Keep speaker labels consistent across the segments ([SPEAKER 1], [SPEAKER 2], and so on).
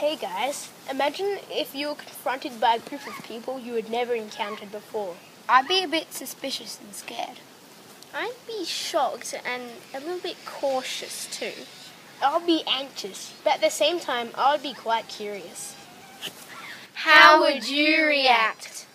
[SPEAKER 1] Hey guys, imagine if you were confronted by a group of people you had never encountered before.
[SPEAKER 2] I'd be a bit suspicious and scared.
[SPEAKER 3] I'd be shocked and a little bit cautious too.
[SPEAKER 1] I'll be anxious, but at the same time, I'd be quite curious.
[SPEAKER 3] How would you react?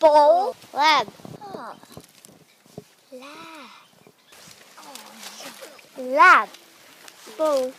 [SPEAKER 2] Ball. Lab. Oh. Lab. Oh. Lab. Ball.